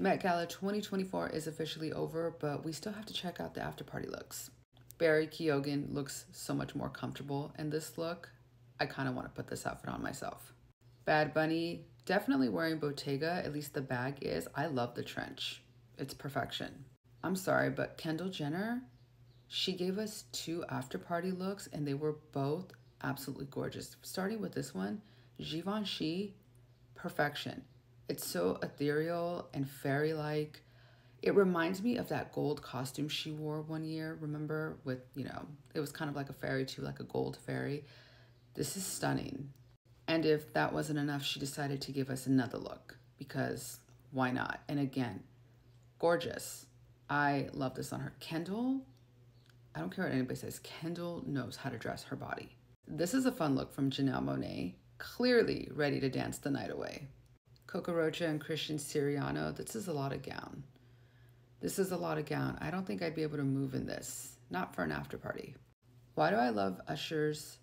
Met Gala 2024 is officially over, but we still have to check out the after party looks. Barry Keoghan looks so much more comfortable in this look. I kind of want to put this outfit on myself. Bad Bunny, definitely wearing Bottega, at least the bag is. I love the trench. It's perfection. I'm sorry, but Kendall Jenner, she gave us two after party looks and they were both absolutely gorgeous. Starting with this one, Givenchy, perfection. It's so ethereal and fairy like. It reminds me of that gold costume she wore one year, remember? With, you know, it was kind of like a fairy too, like a gold fairy. This is stunning. And if that wasn't enough, she decided to give us another look because why not? And again, gorgeous. I love this on her. Kendall, I don't care what anybody says, Kendall knows how to dress her body. This is a fun look from Janelle Monáe, clearly ready to dance the night away. Rocha and Christian Siriano, this is a lot of gown. This is a lot of gown. I don't think I'd be able to move in this, not for an after party. Why do I love Usher's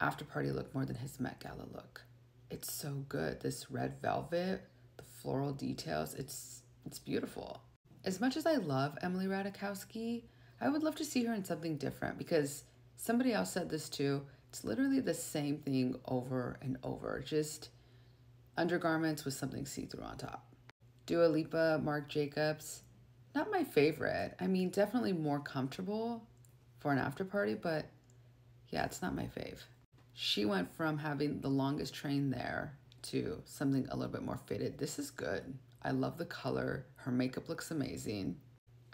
after party look more than his Met Gala look? It's so good. This red velvet, the floral details, it's it's beautiful. As much as I love Emily Ratajkowski, I would love to see her in something different because somebody else said this too. It's literally the same thing over and over, just undergarments with something see-through on top. Dua Lipa, Marc Jacobs, not my favorite. I mean, definitely more comfortable for an after party, but yeah, it's not my fave. She went from having the longest train there to something a little bit more fitted. This is good. I love the color. Her makeup looks amazing.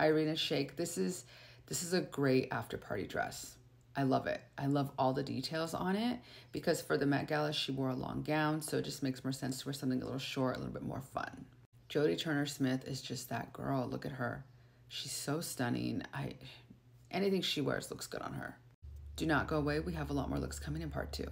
Irina Shayk, this is this is a great after party dress. I love it. I love all the details on it because for the Met Gala, she wore a long gown, so it just makes more sense to wear something a little short, a little bit more fun. Jodie Turner Smith is just that girl. Look at her. She's so stunning. I anything she wears looks good on her. Do not go away. We have a lot more looks coming in part two.